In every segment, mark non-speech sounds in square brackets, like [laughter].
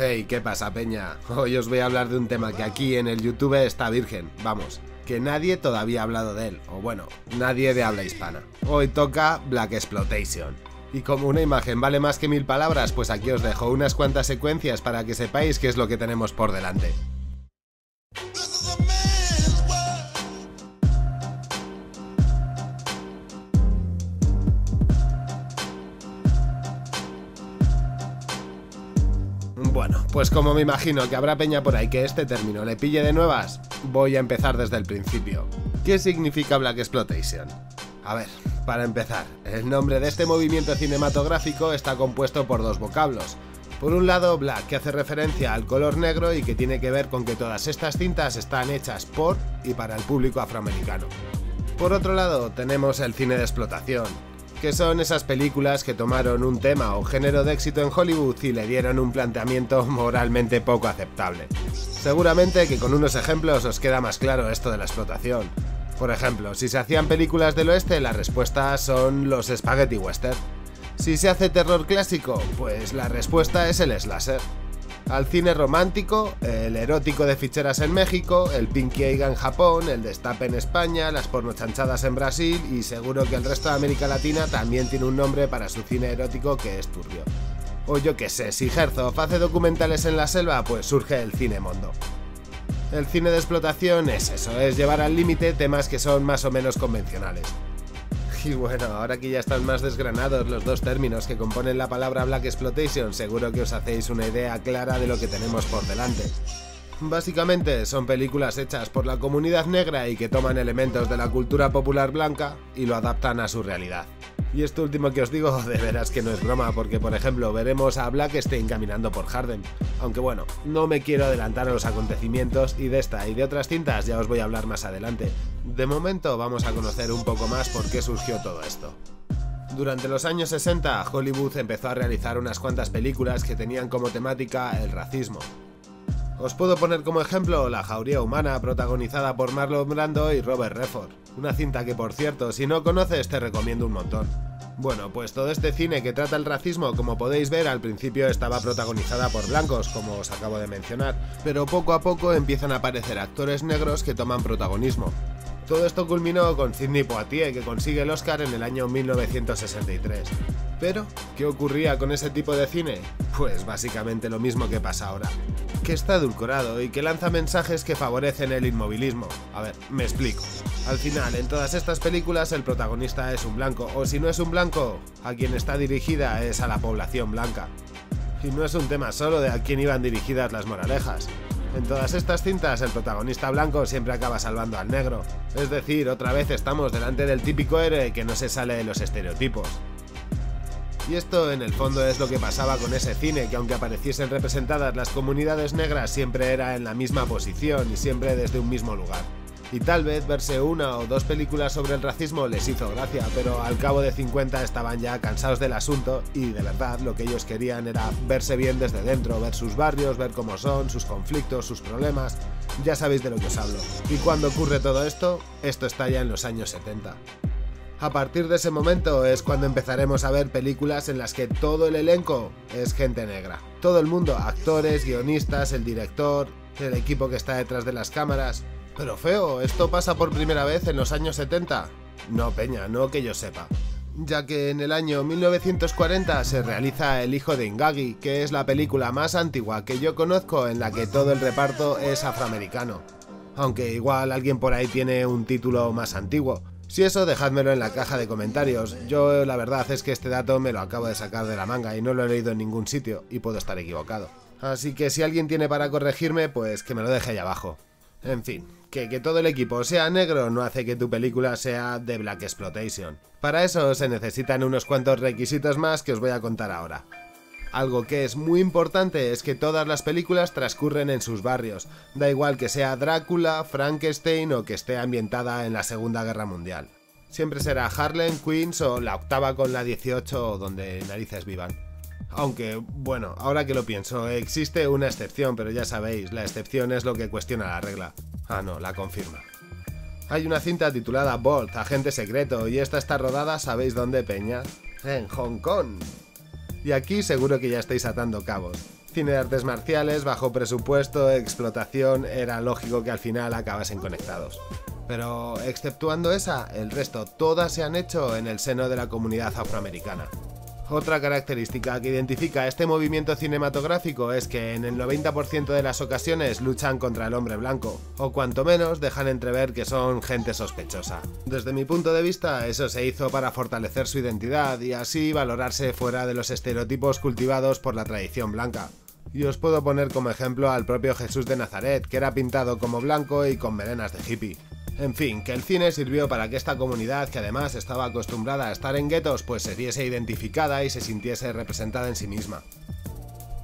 Hey, ¿qué pasa, Peña? Hoy os voy a hablar de un tema que aquí en el YouTube está virgen, vamos, que nadie todavía ha hablado de él, o bueno, nadie de habla hispana. Hoy toca Black Exploitation. Y como una imagen vale más que mil palabras, pues aquí os dejo unas cuantas secuencias para que sepáis qué es lo que tenemos por delante. Bueno, pues como me imagino que habrá peña por ahí que este término le pille de nuevas, voy a empezar desde el principio. ¿Qué significa Black Exploitation? A ver, para empezar, el nombre de este movimiento cinematográfico está compuesto por dos vocablos. Por un lado, black, que hace referencia al color negro y que tiene que ver con que todas estas cintas están hechas por y para el público afroamericano. Por otro lado, tenemos el cine de explotación, que son esas películas que tomaron un tema o género de éxito en Hollywood y le dieron un planteamiento [laughs] moralmente poco aceptable. Seguramente que con unos ejemplos os queda más claro esto de la explotación. Por ejemplo, si se hacían películas del oeste, la respuesta son los spaghetti western. Si se hace terror clásico, pues la respuesta es el slasher al cine romántico, el erótico de ficheras en México, el Pinky Eiga en Japón, el Destape en España, las pornochanchadas en Brasil y seguro que el resto de América Latina también tiene un nombre para su cine erótico que es turbio. O yo que sé, si Herzog hace documentales en la selva, pues surge el cine mondo. El cine de explotación es eso, es llevar al límite temas que son más o menos convencionales. Y bueno, ahora que ya están más desgranados los dos términos que componen la palabra Black Exploitation, seguro que os hacéis una idea clara de lo que tenemos por delante. Básicamente son películas hechas por la comunidad negra y que toman elementos de la cultura popular blanca y lo adaptan a su realidad. Y esto último que os digo [laughs] de veras que no es broma, porque por ejemplo veremos a Blackstein caminando por Harden. Aunque bueno, no me quiero adelantar a los acontecimientos y de esta y de otras cintas ya os voy a hablar más adelante. De momento vamos a conocer un poco más por qué surgió todo esto. Durante los años 60, Hollywood empezó a realizar unas cuantas películas que tenían como temática el racismo. Os puedo poner como ejemplo La Jauría Humana, protagonizada por Marlon Brando y Robert Redford, una cinta que por cierto, si no conoces te recomiendo un montón. Bueno, pues todo este cine que trata el racismo, como podéis ver, al principio estaba protagonizada por blancos, como os acabo de mencionar, pero poco a poco empiezan a aparecer actores negros que toman protagonismo. Todo esto culminó con Sidney Poitier, que consigue el Oscar en el año 1963. Pero, ¿qué ocurría con ese tipo de cine? Pues básicamente lo mismo que pasa ahora. Que está edulcorado y que lanza mensajes que favorecen el inmovilismo. A ver, me explico. Al final, en todas estas películas el protagonista es un blanco, o si no es un blanco, a quien está dirigida es a la población blanca. Y no es un tema solo de a quién iban dirigidas las moralejas. En todas estas cintas el protagonista blanco siempre acaba salvando al negro. Es decir, otra vez estamos delante del típico héroe que no se sale de los estereotipos. Y esto en el fondo es lo que pasaba con ese cine, que aunque apareciesen representadas las comunidades negras siempre era en la misma posición y siempre desde un mismo lugar y tal vez verse una o dos películas sobre el racismo les hizo gracia, pero al cabo de 50 estaban ya cansados del asunto y de verdad lo que ellos querían era verse bien desde dentro, ver sus barrios, ver cómo son, sus conflictos, sus problemas, ya sabéis de lo que os hablo. ¿Y cuando ocurre todo esto? Esto está ya en los años 70. A partir de ese momento es cuando empezaremos a ver películas en las que todo el elenco es gente negra. Todo el mundo, actores, guionistas, el director, el equipo que está detrás de las cámaras, pero feo, ¿esto pasa por primera vez en los años 70? No, Peña, no que yo sepa. Ya que en el año 1940 se realiza El hijo de Ingagi, que es la película más antigua que yo conozco en la que todo el reparto es afroamericano. Aunque igual alguien por ahí tiene un título más antiguo. Si eso, dejádmelo en la caja de comentarios. Yo la verdad es que este dato me lo acabo de sacar de la manga y no lo he leído en ningún sitio y puedo estar equivocado. Así que si alguien tiene para corregirme, pues que me lo deje ahí abajo. En fin, que, que todo el equipo sea negro no hace que tu película sea de Black Exploitation. Para eso se necesitan unos cuantos requisitos más que os voy a contar ahora. Algo que es muy importante es que todas las películas transcurren en sus barrios, da igual que sea Drácula, Frankenstein o que esté ambientada en la Segunda Guerra Mundial. Siempre será Harlem, Queens o la octava con la 18 donde narices vivan. Aunque, bueno, ahora que lo pienso, existe una excepción, pero ya sabéis, la excepción es lo que cuestiona la regla. Ah, no, la confirma. Hay una cinta titulada Bolt, Agente Secreto, y esta está rodada, ¿sabéis dónde, Peña? En Hong Kong. Y aquí seguro que ya estáis atando cabos. Cine de artes marciales, bajo presupuesto, explotación, era lógico que al final acabasen conectados. Pero exceptuando esa, el resto todas se han hecho en el seno de la comunidad afroamericana. Otra característica que identifica este movimiento cinematográfico es que en el 90% de las ocasiones luchan contra el hombre blanco, o cuanto menos dejan entrever que son gente sospechosa. Desde mi punto de vista, eso se hizo para fortalecer su identidad y así valorarse fuera de los estereotipos cultivados por la tradición blanca. Y os puedo poner como ejemplo al propio Jesús de Nazaret, que era pintado como blanco y con melenas de hippie. En fin, que el cine sirvió para que esta comunidad, que además estaba acostumbrada a estar en guetos, pues se viese identificada y se sintiese representada en sí misma.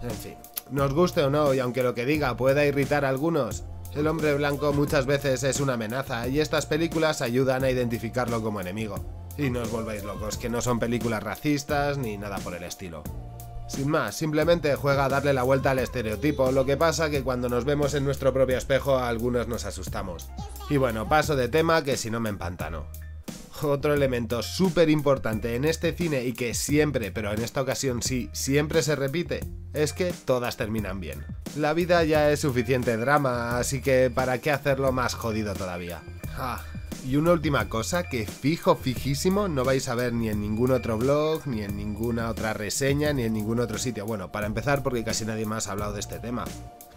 En fin, nos guste o no, y aunque lo que diga pueda irritar a algunos, el hombre blanco muchas veces es una amenaza y estas películas ayudan a identificarlo como enemigo. Y no os volváis locos, que no son películas racistas ni nada por el estilo. Sin más, simplemente juega a darle la vuelta al estereotipo, lo que pasa que cuando nos vemos en nuestro propio espejo algunos nos asustamos. Y bueno, paso de tema que si no me empantano. Otro elemento súper importante en este cine y que siempre, pero en esta ocasión sí, siempre se repite, es que todas terminan bien. La vida ya es suficiente drama, así que ¿para qué hacerlo más jodido todavía? Ah, y una última cosa que fijo, fijísimo, no vais a ver ni en ningún otro blog, ni en ninguna otra reseña, ni en ningún otro sitio. Bueno, para empezar porque casi nadie más ha hablado de este tema.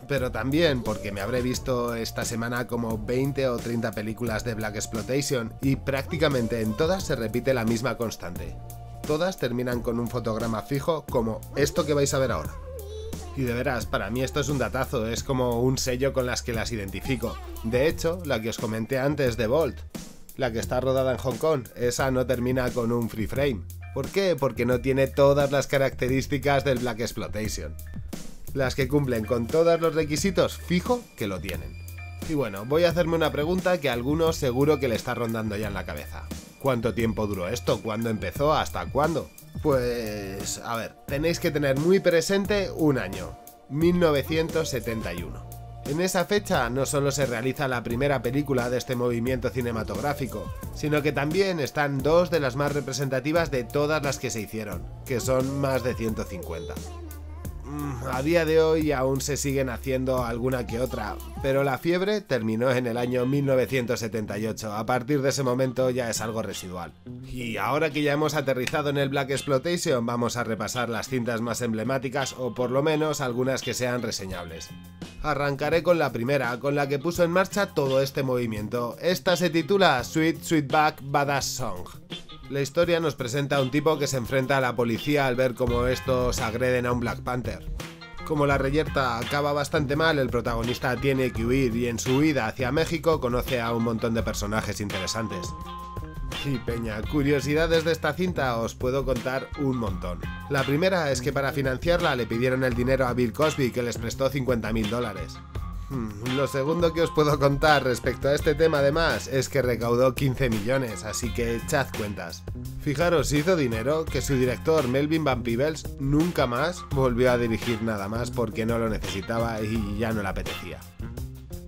Pero también porque me habré visto esta semana como 20 o 30 películas de Black Exploitation y prácticamente en todas se repite la misma constante. Todas terminan con un fotograma fijo como esto que vais a ver ahora. Y de veras, para mí esto es un datazo, es como un sello con las que las identifico. De hecho, la que os comenté antes de Bolt, la que está rodada en Hong Kong, esa no termina con un free frame. ¿Por qué? Porque no tiene todas las características del Black Exploitation. Las que cumplen con todos los requisitos, fijo que lo tienen. Y bueno, voy a hacerme una pregunta que a algunos seguro que le está rondando ya en la cabeza. ¿Cuánto tiempo duró esto? ¿Cuándo empezó? ¿Hasta cuándo? Pues, a ver, tenéis que tener muy presente un año, 1971. En esa fecha no solo se realiza la primera película de este movimiento cinematográfico, sino que también están dos de las más representativas de todas las que se hicieron, que son más de 150. Mm, a día de hoy aún se siguen haciendo alguna que otra, pero la fiebre terminó en el año 1978. A partir de ese momento ya es algo residual. Y ahora que ya hemos aterrizado en el Black Exploitation, vamos a repasar las cintas más emblemáticas o por lo menos algunas que sean reseñables. Arrancaré con la primera, con la que puso en marcha todo este movimiento. Esta se titula Sweet Sweetback Badass Song. La historia nos presenta a un tipo que se enfrenta a la policía al ver cómo estos agreden a un Black Panther. Como la reyerta acaba bastante mal, el protagonista tiene que huir y en su huida hacia México conoce a un montón de personajes interesantes. Y peña, curiosidades de esta cinta os puedo contar un montón. La primera es que para financiarla le pidieron el dinero a Bill Cosby que les prestó 50 mil dólares. Hmm, lo segundo que os puedo contar respecto a este tema además es que recaudó 15 millones, así que echad cuentas. Fijaros, hizo dinero que su director Melvin Van Peebles nunca más volvió a dirigir nada más porque no lo necesitaba y ya no le apetecía.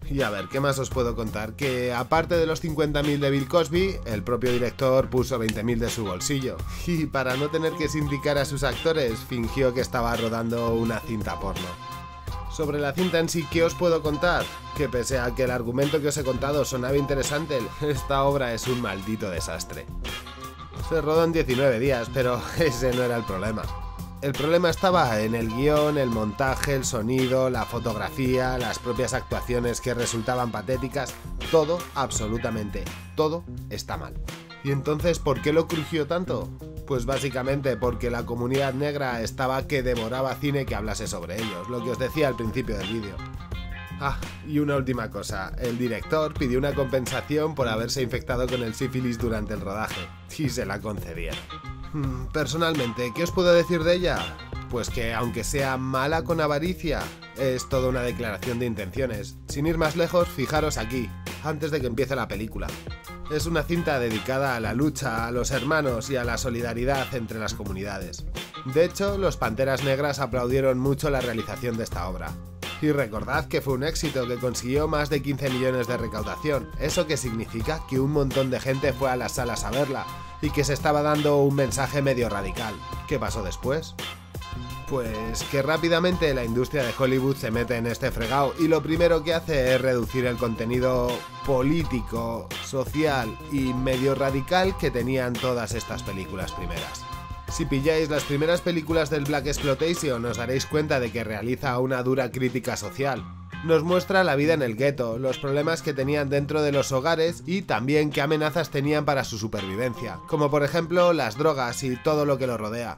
Y a ver, ¿qué más os puedo contar? Que aparte de los 50.000 de Bill Cosby, el propio director puso 20.000 de su bolsillo. Y para no tener que sindicar a sus actores, fingió que estaba rodando una cinta porno. Sobre la cinta en sí, ¿qué os puedo contar? Que pese a que el argumento que os he contado sonaba interesante, [laughs] esta obra es un maldito desastre. Se rodó en 19 días, pero [laughs] ese no era el problema. El problema estaba en el guion, el montaje, el sonido, la fotografía, las propias actuaciones que resultaban patéticas. Todo, absolutamente todo, está mal. ¿Y entonces por qué lo crujió tanto? Pues básicamente porque la comunidad negra estaba que devoraba cine que hablase sobre ellos, lo que os decía al principio del vídeo. Ah, y una última cosa, el director pidió una compensación por haberse infectado con el sífilis durante el rodaje, y se la concedieron. Hmm, personalmente, ¿qué os puedo decir de ella? Pues que aunque sea mala con avaricia, es toda una declaración de intenciones. Sin ir más lejos, fijaros aquí, antes de que empiece la película. Es una cinta dedicada a la lucha, a los hermanos y a la solidaridad entre las comunidades. De hecho, los Panteras Negras aplaudieron mucho la realización de esta obra. Y recordad que fue un éxito que consiguió más de 15 millones de recaudación, eso que significa que un montón de gente fue a las salas a verla, y que se estaba dando un mensaje medio radical. ¿Qué pasó después? Pues que rápidamente la industria de Hollywood se mete en este fregado y lo primero que hace es reducir el contenido político, social y medio radical que tenían todas estas películas primeras. Si pilláis las primeras películas del Black Exploitation os daréis cuenta de que realiza una dura crítica social. Nos muestra la vida en el gueto, los problemas que tenían dentro de los hogares y también qué amenazas tenían para su supervivencia, como por ejemplo las drogas y todo lo que lo rodea.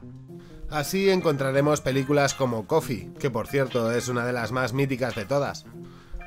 Así encontraremos películas como Coffee, que por cierto es una de las más míticas de todas.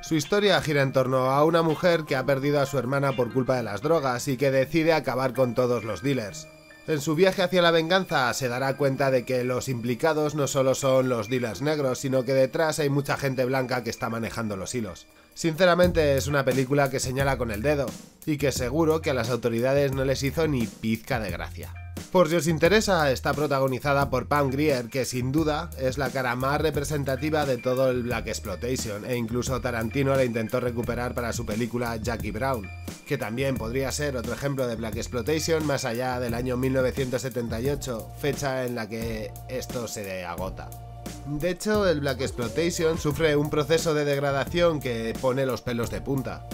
Su historia gira en torno a una mujer que ha perdido a su hermana por culpa de las drogas y que decide acabar con todos los dealers. En su viaje hacia la venganza se dará cuenta de que los implicados no solo son los dealers negros, sino que detrás hay mucha gente blanca que está manejando los hilos. Sinceramente es una película que señala con el dedo, y que seguro que a las autoridades no les hizo ni pizca de gracia. Por si os interesa, está protagonizada por Pam Grier, que sin duda es la cara más representativa de todo el Black Exploitation, e incluso Tarantino la intentó recuperar para su película Jackie Brown, que también podría ser otro ejemplo de Black Exploitation más allá del año 1978, fecha en la que esto se agota. De hecho, el Black Exploitation sufre un proceso de degradación que pone los pelos de punta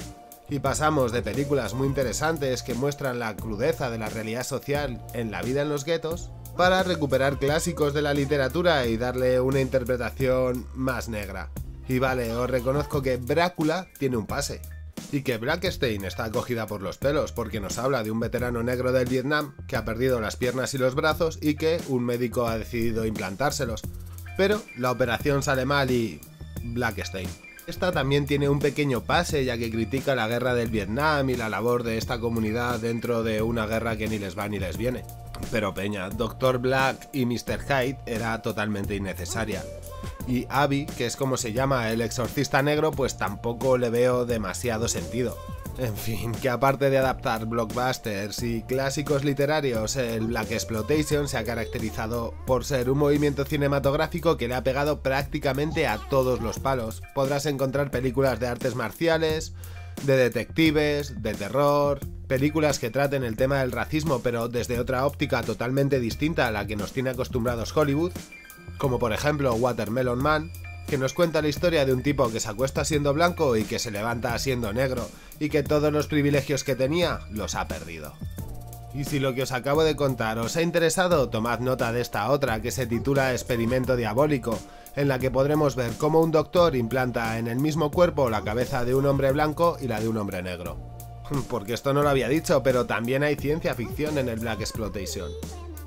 y pasamos de películas muy interesantes que muestran la crudeza de la realidad social en la vida en los guetos, para recuperar clásicos de la literatura y darle una interpretación más negra. Y vale, os reconozco que Brácula tiene un pase. Y que Blackstein está acogida por los pelos porque nos habla de un veterano negro del Vietnam que ha perdido las piernas y los brazos y que un médico ha decidido implantárselos. Pero la operación sale mal y... Blackstein. Esta también tiene un pequeño pase ya que critica la guerra del Vietnam y la labor de esta comunidad dentro de una guerra que ni les va ni les viene. Pero Peña, Dr. Black y Mr. Hyde era totalmente innecesaria. Y Abby, que es como se llama el exorcista negro, pues tampoco le veo demasiado sentido. En fin, que aparte de adaptar blockbusters y clásicos literarios, el Black Exploitation se ha caracterizado por ser un movimiento cinematográfico que le ha pegado prácticamente a todos los palos. Podrás encontrar películas de artes marciales, de detectives, de terror, películas que traten el tema del racismo pero desde otra óptica totalmente distinta a la que nos tiene acostumbrados Hollywood, como por ejemplo Watermelon Man, que nos cuenta la historia de un tipo que se acuesta siendo blanco y que se levanta siendo negro, y que todos los privilegios que tenía los ha perdido. Y si lo que os acabo de contar os ha interesado, tomad nota de esta otra que se titula Experimento Diabólico, en la que podremos ver cómo un doctor implanta en el mismo cuerpo la cabeza de un hombre blanco y la de un hombre negro. [laughs] Porque esto no lo había dicho, pero también hay ciencia ficción en el Black Exploitation.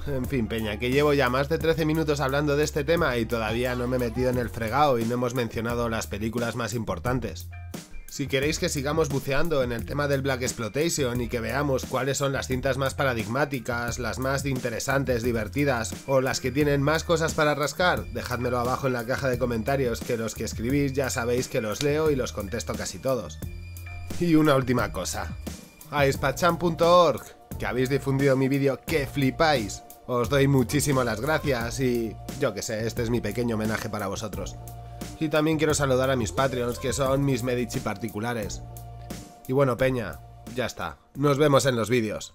En fin, Peña, que llevo ya más de 13 minutos hablando de este tema y todavía no me he metido en el fregado y no hemos mencionado las películas más importantes. Si queréis que sigamos buceando en el tema del Black Exploitation y que veamos cuáles son las cintas más paradigmáticas, las más interesantes, divertidas o las que tienen más cosas para rascar, dejádmelo abajo en la caja de comentarios que los que escribís ya sabéis que los leo y los contesto casi todos. Y una última cosa. A que habéis difundido mi vídeo que flipáis. Os doy muchísimas las gracias y yo que sé, este es mi pequeño homenaje para vosotros. Y también quiero saludar a mis Patreons, que son mis Medici particulares. Y bueno, Peña, ya está. Nos vemos en los vídeos.